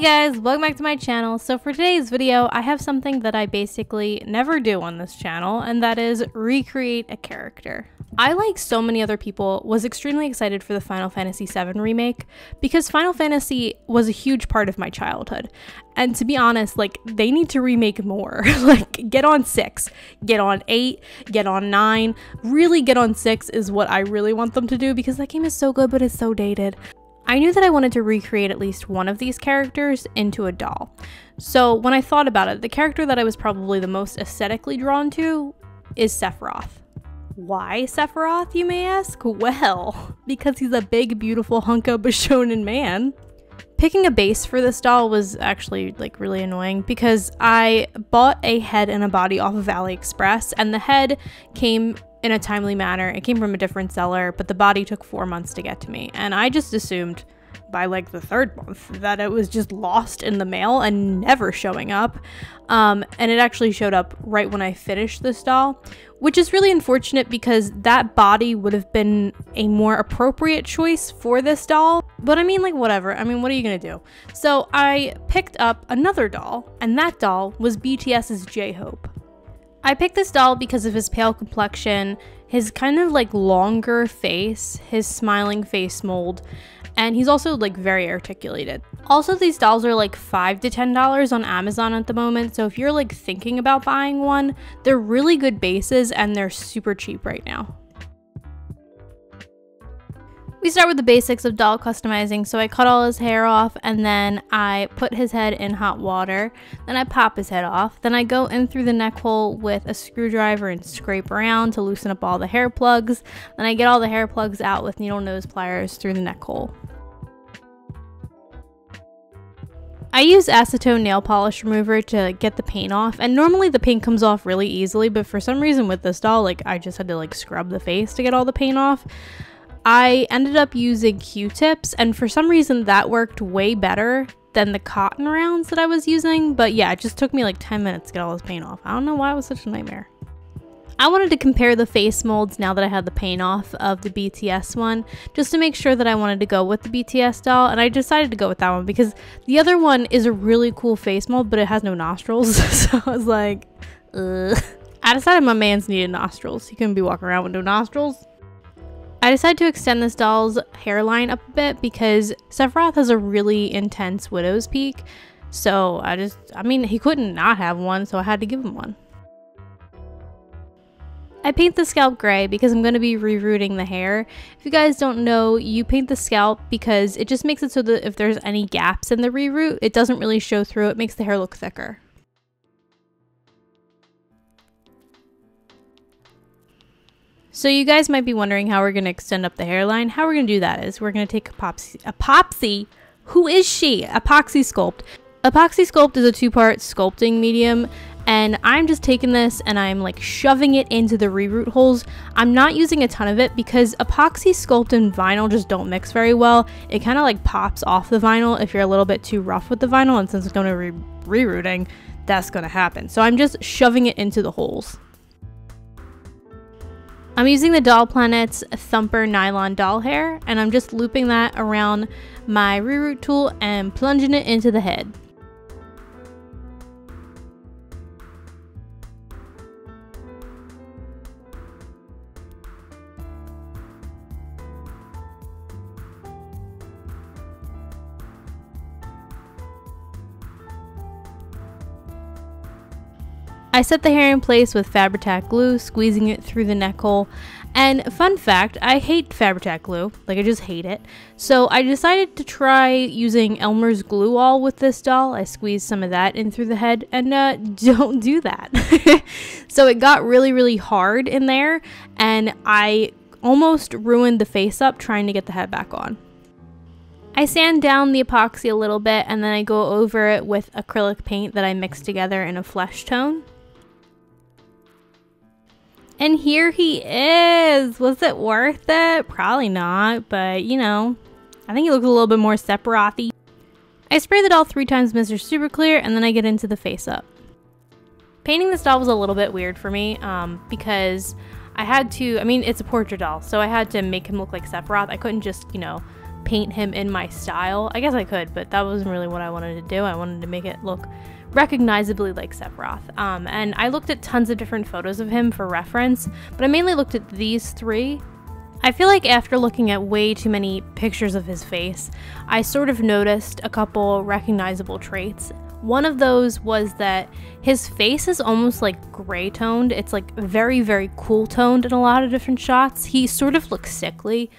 Hey guys, welcome back to my channel. So for today's video, I have something that I basically never do on this channel, and that is recreate a character. I, like so many other people, was extremely excited for the Final Fantasy VII remake because Final Fantasy was a huge part of my childhood. And to be honest, like, they need to remake more. like, get on 6, get on 8, get on 9. Really get on 6 is what I really want them to do because that game is so good, but it's so dated. I knew that I wanted to recreate at least one of these characters into a doll. So when I thought about it, the character that I was probably the most aesthetically drawn to is Sephiroth. Why Sephiroth, you may ask? Well, because he's a big, beautiful hunk of Bishonen man. Picking a base for this doll was actually like really annoying because I bought a head and a body off of AliExpress and the head came in a timely manner. It came from a different seller, but the body took four months to get to me. And I just assumed by like the third month that it was just lost in the mail and never showing up. Um, and it actually showed up right when I finished this doll, which is really unfortunate because that body would have been a more appropriate choice for this doll. But I mean, like, whatever. I mean, what are you gonna do? So I picked up another doll, and that doll was BTS's J Hope. I picked this doll because of his pale complexion, his kind of like longer face, his smiling face mold, and he's also like very articulated. Also, these dolls are like five to ten dollars on Amazon at the moment, so if you're like thinking about buying one, they're really good bases and they're super cheap right now. We start with the basics of doll customizing. So I cut all his hair off and then I put his head in hot water. Then I pop his head off. Then I go in through the neck hole with a screwdriver and scrape around to loosen up all the hair plugs. Then I get all the hair plugs out with needle nose pliers through the neck hole. I use acetone nail polish remover to get the paint off and normally the paint comes off really easily but for some reason with this doll like I just had to like scrub the face to get all the paint off. I ended up using Q-tips and for some reason that worked way better than the cotton rounds that I was using. But yeah, it just took me like 10 minutes to get all this paint off. I don't know why it was such a nightmare. I wanted to compare the face molds now that I had the paint off of the BTS one, just to make sure that I wanted to go with the BTS doll, and I decided to go with that one because the other one is a really cool face mold, but it has no nostrils, so I was like, Ugh. I decided my man's needed nostrils. He couldn't be walking around with no nostrils. I decided to extend this doll's hairline up a bit because Sephiroth has a really intense widow's peak. So I just, I mean, he couldn't not have one, so I had to give him one. I paint the scalp gray because I'm going to be rerouting the hair. If you guys don't know, you paint the scalp because it just makes it so that if there's any gaps in the reroot, it doesn't really show through. It makes the hair look thicker. So you guys might be wondering how we're going to extend up the hairline. How we're going to do that is we're going to take Epopsy, Epopsy, who is she? Epoxy Sculpt. Epoxy Sculpt is a two-part sculpting medium and I'm just taking this and I'm like shoving it into the reroot holes. I'm not using a ton of it because epoxy sculpt and vinyl just don't mix very well. It kind of like pops off the vinyl if you're a little bit too rough with the vinyl and since it's going to be re rerouting, that's going to happen. So I'm just shoving it into the holes. I'm using the Doll Planets Thumper Nylon Doll Hair, and I'm just looping that around my reroot tool and plunging it into the head. I set the hair in place with Fabri-Tac glue, squeezing it through the neck hole. And fun fact, I hate Fabri-Tac glue. Like, I just hate it. So I decided to try using Elmer's glue all with this doll. I squeezed some of that in through the head, and uh, don't do that. so it got really, really hard in there, and I almost ruined the face up trying to get the head back on. I sand down the epoxy a little bit and then I go over it with acrylic paint that I mixed together in a flesh tone. And here he is. Was it worth it? Probably not, but you know, I think he looks a little bit more Sephiroth I spray the doll three times Mr. Super Clear and then I get into the face up. Painting this doll was a little bit weird for me um, because I had to, I mean, it's a portrait doll, so I had to make him look like Sephiroth. I couldn't just, you know, paint him in my style. I guess I could, but that wasn't really what I wanted to do. I wanted to make it look recognizably like Sephiroth. Um, and I looked at tons of different photos of him for reference, but I mainly looked at these three. I feel like after looking at way too many pictures of his face, I sort of noticed a couple recognizable traits. One of those was that his face is almost like gray toned. It's like very, very cool toned in a lot of different shots. He sort of looks sickly.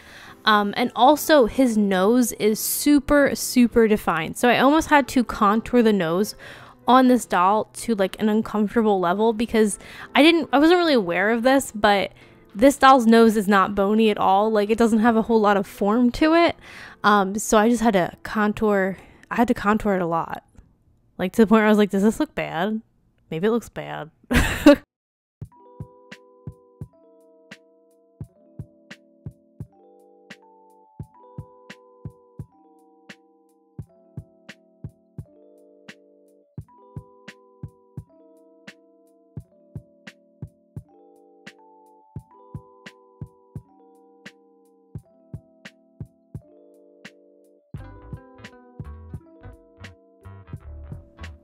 Um, and also, his nose is super, super defined. So I almost had to contour the nose on this doll to like an uncomfortable level because I didn't, I wasn't really aware of this, but this doll's nose is not bony at all. Like, it doesn't have a whole lot of form to it. Um, so I just had to contour, I had to contour it a lot. Like, to the point where I was like, does this look bad? Maybe it looks bad.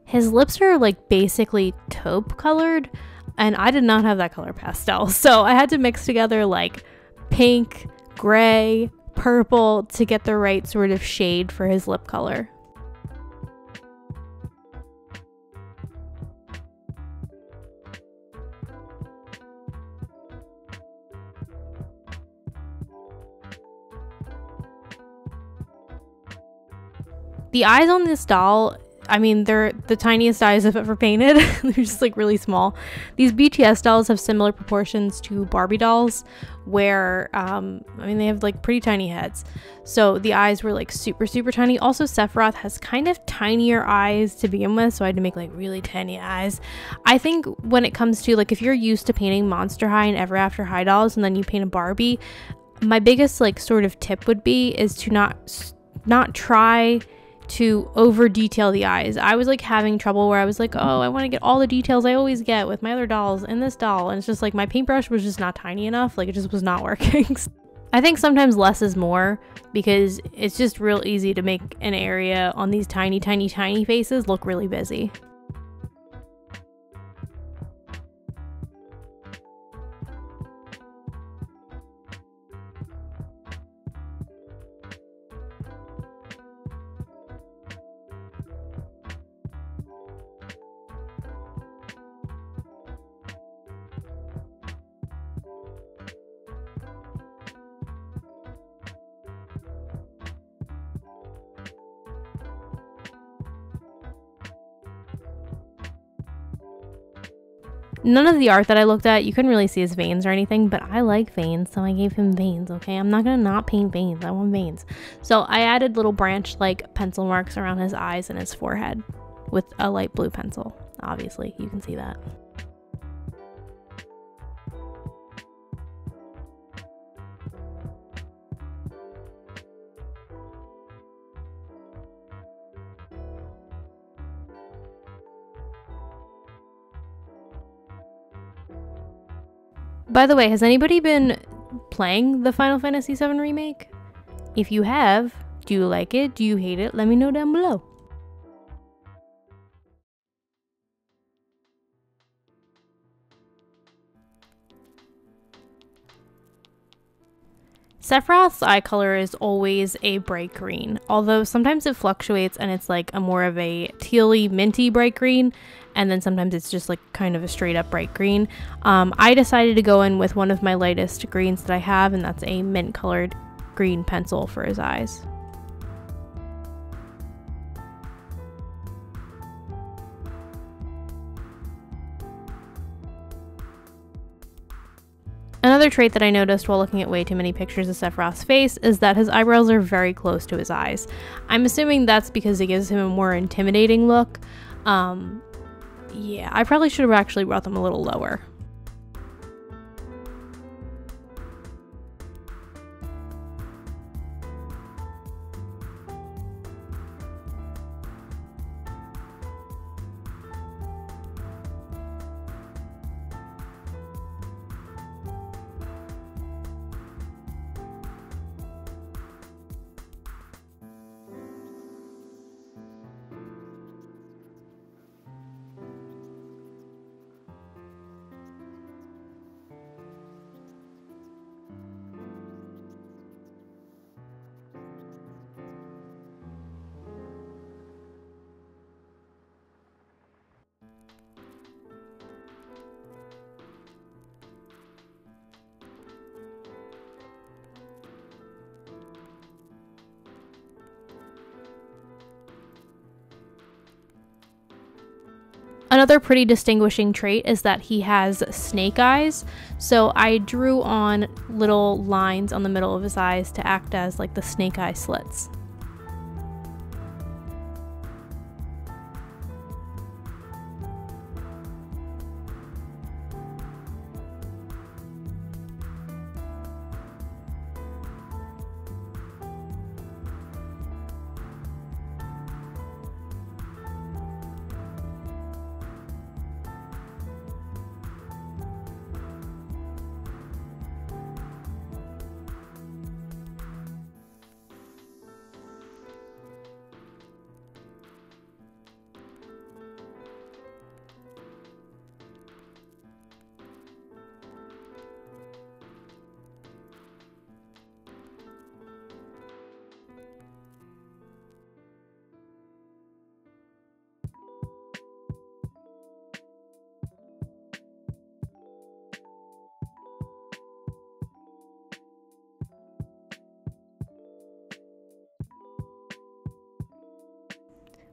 His lips are like basically taupe colored, and I did not have that color pastel. So I had to mix together like pink, gray, purple to get the right sort of shade for his lip color. The eyes on this doll I mean, they're the tiniest eyes I've ever painted. they're just like really small. These BTS dolls have similar proportions to Barbie dolls, where, um, I mean, they have like pretty tiny heads. So the eyes were like super, super tiny. Also, Sephiroth has kind of tinier eyes to begin with, so I had to make like really tiny eyes. I think when it comes to like if you're used to painting Monster High and Ever After High dolls and then you paint a Barbie, my biggest like sort of tip would be is to not not try to over detail the eyes. I was like having trouble where I was like, oh, I want to get all the details I always get with my other dolls in this doll. And it's just like my paintbrush was just not tiny enough. Like it just was not working. I think sometimes less is more because it's just real easy to make an area on these tiny, tiny, tiny faces look really busy. None of the art that I looked at, you couldn't really see his veins or anything, but I like veins, so I gave him veins, okay? I'm not gonna not paint veins, I want veins. So I added little branch-like pencil marks around his eyes and his forehead with a light blue pencil. Obviously, you can see that. By the way, has anybody been playing the Final Fantasy VII Remake? If you have, do you like it? Do you hate it? Let me know down below. Sephiroth's eye color is always a bright green, although sometimes it fluctuates and it's like a more of a tealy, minty bright green, and then sometimes it's just like kind of a straight up bright green. Um, I decided to go in with one of my lightest greens that I have, and that's a mint colored green pencil for his eyes. Another trait that I noticed while looking at way too many pictures of Sephiroth's face is that his eyebrows are very close to his eyes. I'm assuming that's because it gives him a more intimidating look. Um, yeah, I probably should have actually brought them a little lower. Another pretty distinguishing trait is that he has snake eyes. So I drew on little lines on the middle of his eyes to act as like the snake eye slits.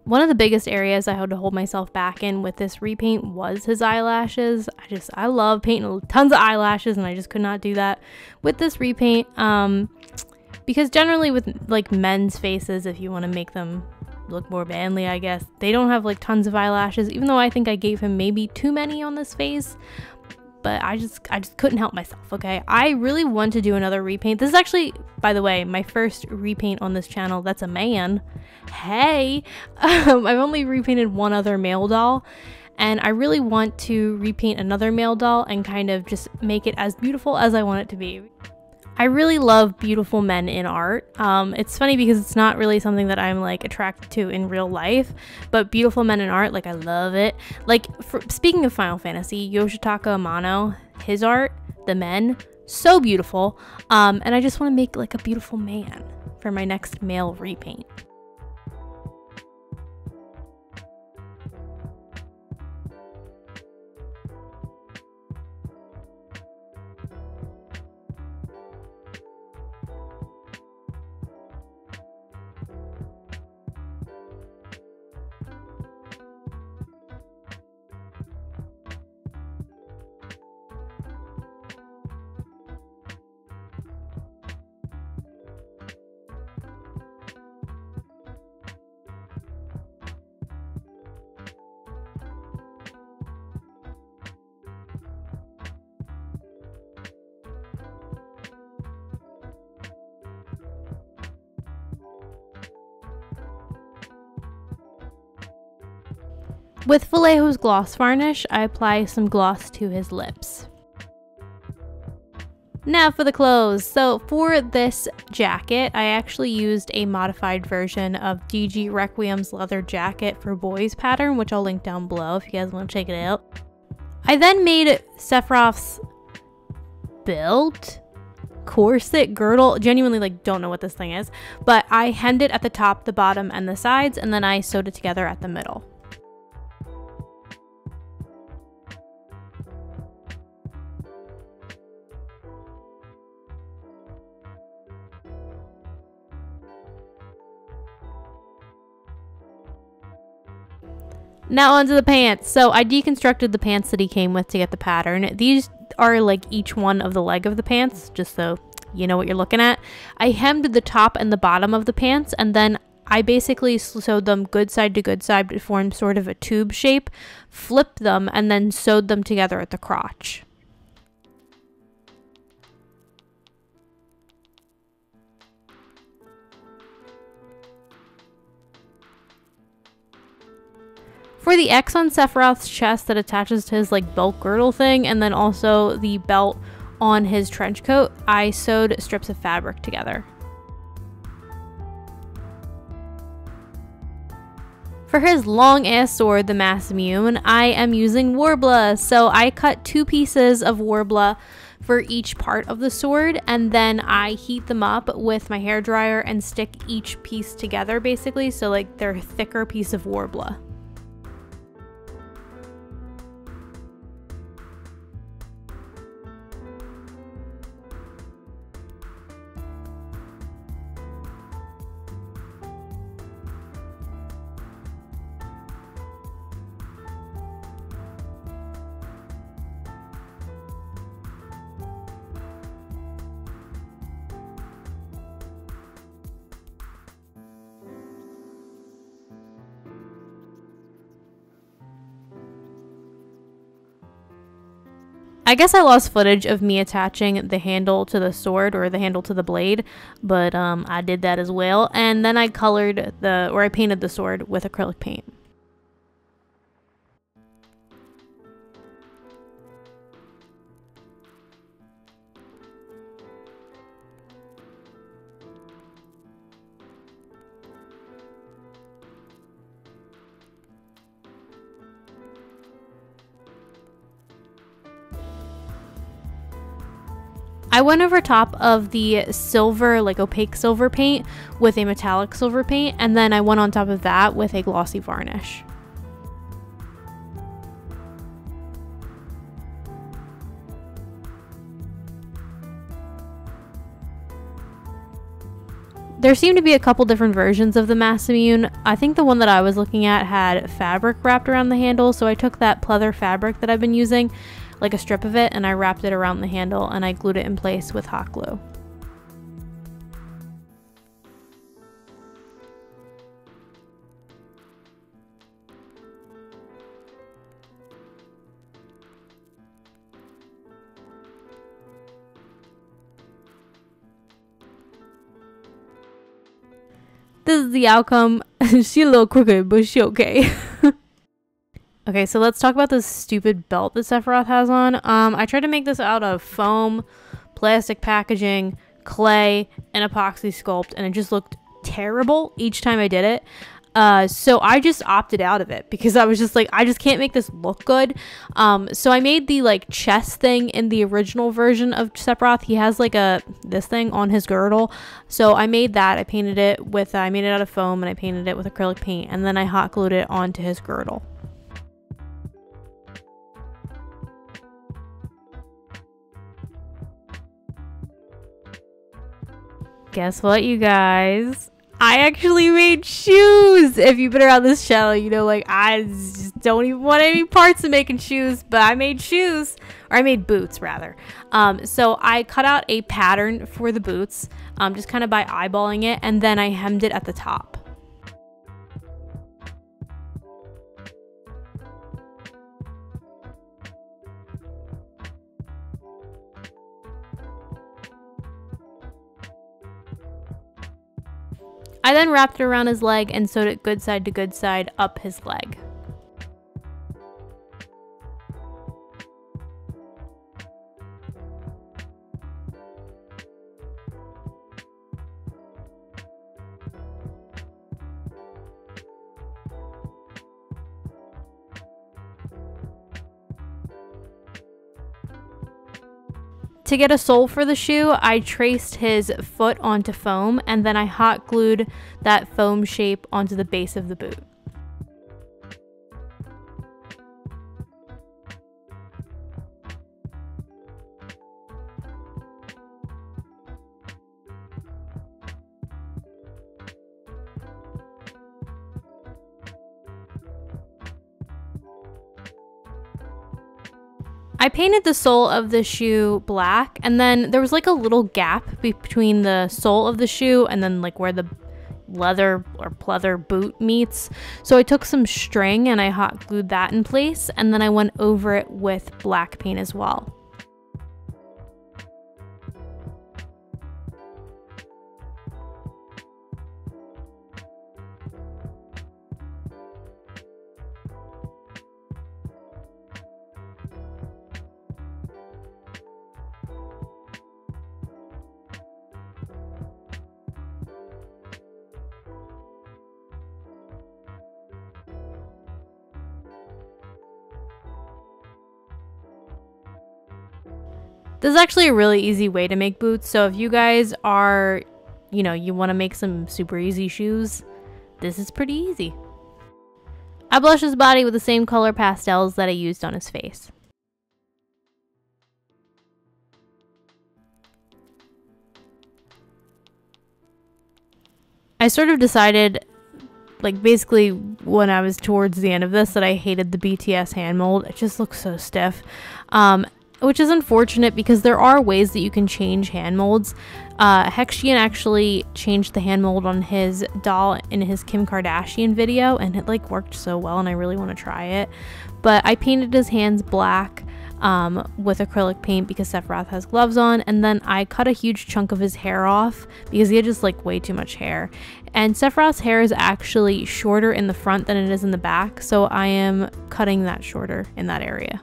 One of the biggest areas I had to hold myself back in with this repaint was his eyelashes. I just, I love painting tons of eyelashes and I just could not do that with this repaint. Um, because generally with like men's faces, if you want to make them look more manly, I guess, they don't have like tons of eyelashes, even though I think I gave him maybe too many on this face but I just I just couldn't help myself, okay? I really want to do another repaint. This is actually, by the way, my first repaint on this channel. That's a man. Hey! Um, I've only repainted one other male doll, and I really want to repaint another male doll and kind of just make it as beautiful as I want it to be. I really love beautiful men in art. Um, it's funny because it's not really something that I'm like attracted to in real life, but beautiful men in art, like I love it. Like for, speaking of Final Fantasy, Yoshitaka Amano, his art, the men, so beautiful. Um, and I just want to make like a beautiful man for my next male repaint. With Vallejo's gloss varnish, I apply some gloss to his lips. Now for the clothes. So for this jacket, I actually used a modified version of DG Requiem's leather jacket for boys pattern, which I'll link down below if you guys want to check it out. I then made Sephiroth's belt, corset, girdle. Genuinely like don't know what this thing is, but I hemmed it at the top, the bottom, and the sides, and then I sewed it together at the middle. Now onto the pants. So I deconstructed the pants that he came with to get the pattern. These are like each one of the leg of the pants, just so you know what you're looking at. I hemmed the top and the bottom of the pants and then I basically sewed them good side to good side to form sort of a tube shape, flipped them, and then sewed them together at the crotch. For the X on Sephiroth's chest that attaches to his like belt girdle thing, and then also the belt on his trench coat, I sewed strips of fabric together. For his long ass sword, the Masamune, I am using Worbla. So I cut two pieces of Worbla for each part of the sword and then I heat them up with my hair dryer and stick each piece together basically so like they're a thicker piece of Worbla. I guess I lost footage of me attaching the handle to the sword or the handle to the blade, but um, I did that as well. And then I colored the, or I painted the sword with acrylic paint. I went over top of the silver, like opaque silver paint with a metallic silver paint, and then I went on top of that with a glossy varnish. There seemed to be a couple different versions of the Masamune. I think the one that I was looking at had fabric wrapped around the handle, so I took that pleather fabric that I've been using like a strip of it, and I wrapped it around the handle and I glued it in place with hot glue. This is the outcome. she a little crooked, but she okay. Okay, so let's talk about this stupid belt that Sephiroth has on. Um, I tried to make this out of foam, plastic packaging, clay, and epoxy sculpt, and it just looked terrible each time I did it. Uh, so I just opted out of it because I was just like, I just can't make this look good. Um, so I made the like chest thing in the original version of Sephiroth. He has like a this thing on his girdle. So I made that. I painted it with, uh, I made it out of foam and I painted it with acrylic paint, and then I hot glued it onto his girdle. Guess what, you guys? I actually made shoes. If you've been around this channel, you know, like, I just don't even want any parts of making shoes, but I made shoes. Or I made boots, rather. Um, so I cut out a pattern for the boots, um, just kind of by eyeballing it, and then I hemmed it at the top. I then wrapped it around his leg and sewed it good side to good side up his leg. To get a sole for the shoe, I traced his foot onto foam and then I hot glued that foam shape onto the base of the boot. I painted the sole of the shoe black and then there was like a little gap between the sole of the shoe and then like where the leather or pleather boot meets. So I took some string and I hot glued that in place and then I went over it with black paint as well. This is actually a really easy way to make boots. So if you guys are, you know, you want to make some super easy shoes, this is pretty easy. I blushed his body with the same color pastels that I used on his face. I sort of decided, like basically when I was towards the end of this, that I hated the BTS hand mold. It just looks so stiff. Um, which is unfortunate because there are ways that you can change hand molds. Uh, HeXtian actually changed the hand mold on his doll in his Kim Kardashian video, and it like worked so well, and I really want to try it. But I painted his hands black. um, with acrylic paint because Sephiroth has gloves on. And then I cut a huge chunk of his hair off because he had just like way too much hair. And Sephiroth's hair is actually shorter in the front than it is in the back. So I am cutting that shorter in that area.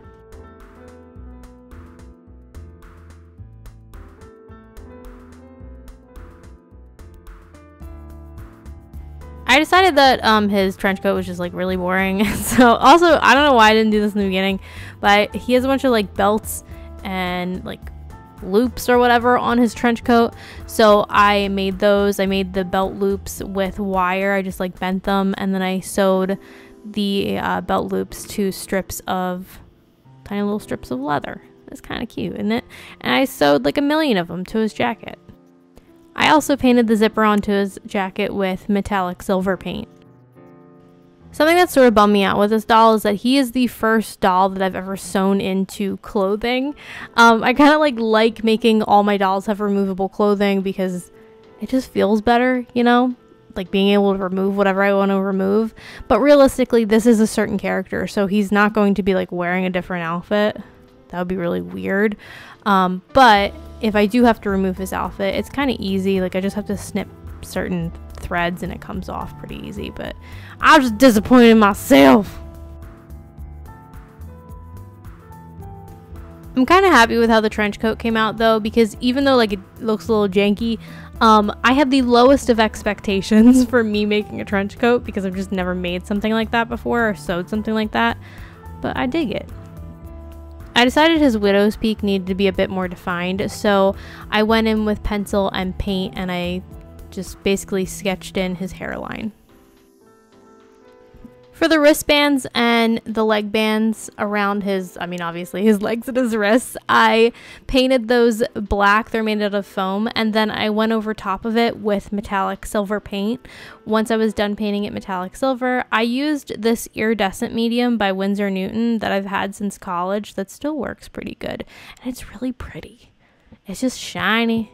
I decided that um, his trench coat was just like really boring. so also, I don't know why I didn't do this in the beginning, but he has a bunch of like belts and like loops or whatever on his trench coat. So I made those. I made the belt loops with wire. I just like bent them and then I sewed the uh, belt loops to strips of tiny little strips of leather. It's kind of cute, isn't it? And I sewed like a million of them to his jacket. I also painted the zipper onto his jacket with metallic silver paint. Something that sort of bummed me out with this doll is that he is the first doll that I've ever sewn into clothing. Um, I kind of like like making all my dolls have removable clothing because it just feels better, you know? Like being able to remove whatever I want to remove. But realistically, this is a certain character, so he's not going to be like wearing a different outfit. That would be really weird. Um, but if I do have to remove his outfit, it's kind of easy. Like I just have to snip certain threads and it comes off pretty easy. But I'm just disappointed in myself. I'm kind of happy with how the trench coat came out though because even though like it looks a little janky, um, I had the lowest of expectations for me making a trench coat because I've just never made something like that before or sewed something like that. But I dig it. I decided his widow's peak needed to be a bit more defined, so I went in with pencil and paint and I just basically sketched in his hairline. For the wristbands and the leg bands around his, I mean, obviously his legs and his wrists, I painted those black. They're made out of foam. And then I went over top of it with metallic silver paint. Once I was done painting it metallic silver, I used this iridescent medium by Winsor Newton that I've had since college that still works pretty good. And it's really pretty. It's just shiny.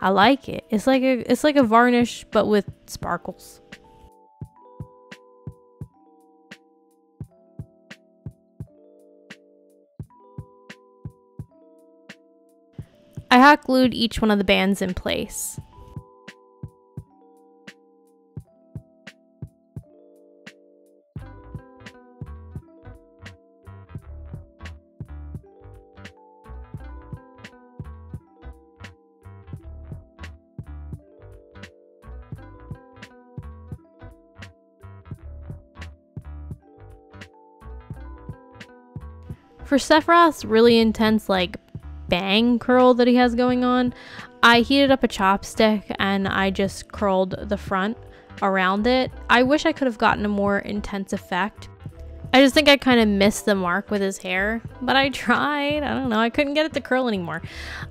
I like it. It's like a it's like a varnish but with sparkles. I hot glued each one of the bands in place. For Sephiroth's really intense, like bang curl that he has going on, I heated up a chopstick and I just curled the front around it. I wish I could have gotten a more intense effect. I just think I kind of missed the mark with his hair, but I tried. I don't know. I couldn't get it to curl anymore.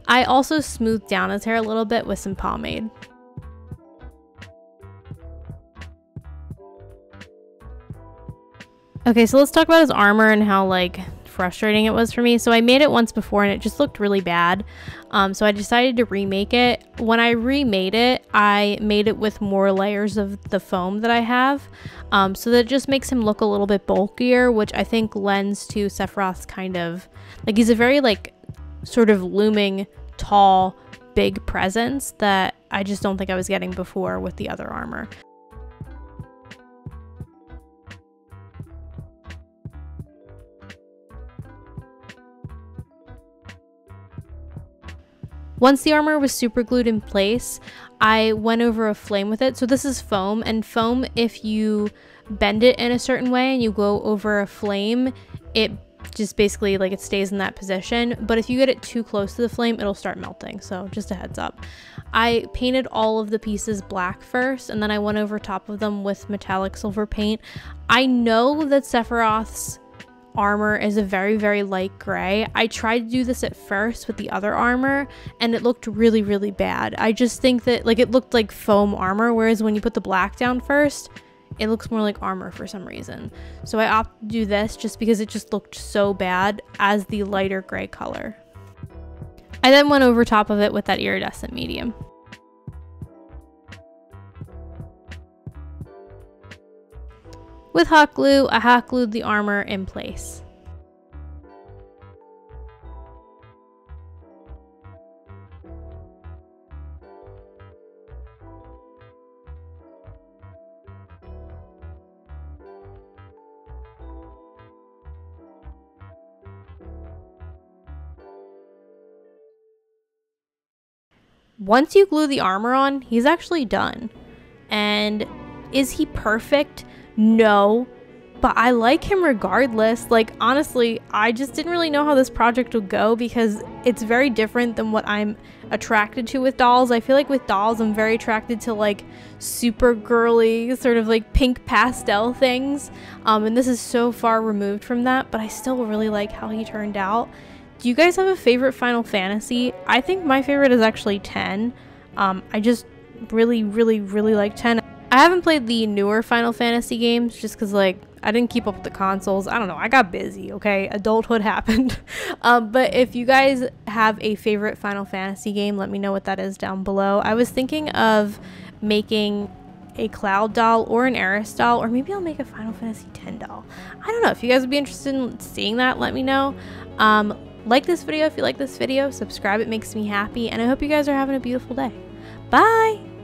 I also smoothed down his hair a little bit with some pomade. Okay, so let's talk about his armor and how like frustrating it was for me. So I made it once before and it just looked really bad. Um, so I decided to remake it. When I remade it, I made it with more layers of the foam that I have. Um, so that just makes him look a little bit bulkier, which I think lends to Sephiroth's kind of like he's a very like sort of looming, tall, big presence that I just don't think I was getting before with the other armor. Once the armor was super glued in place, I went over a flame with it. So this is foam, and foam, if you bend it in a certain way and you go over a flame, it just basically like it stays in that position. But if you get it too close to the flame, it'll start melting. So just a heads up. I painted all of the pieces black first, and then I went over top of them with metallic silver paint. I know that Sephiroth's armor is a very, very light gray. I tried to do this at first with the other armor and it looked really, really bad. I just think that like it looked like foam armor, whereas when you put the black down first, it looks more like armor for some reason. So I opted to do this just because it just looked so bad as the lighter gray color. I then went over top of it with that iridescent medium. With hot glue, I hot glued the armor in place. Once you glue the armor on, he's actually done. And is he perfect? No. But I like him regardless. Like, honestly, I just didn't really know how this project would go because it's very different than what I'm attracted to with dolls. I feel like with dolls, I'm very attracted to like super girly, sort of like pink pastel things. Um, and this is so far removed from that, but I still really like how he turned out. Do you guys have a favorite Final Fantasy? I think my favorite is actually 10. Um, I just really, really, really like 10. I haven't played the newer Final Fantasy games just because, like, I didn't keep up with the consoles. I don't know. I got busy, okay? Adulthood happened. um, but if you guys have a favorite Final Fantasy game, let me know what that is down below. I was thinking of making a Cloud doll or an Aeris doll, or maybe I'll make a Final Fantasy X doll. I don't know. If you guys would be interested in seeing that, let me know. Um, like this video if you like this video, subscribe, it makes me happy, and I hope you guys are having a beautiful day. Bye!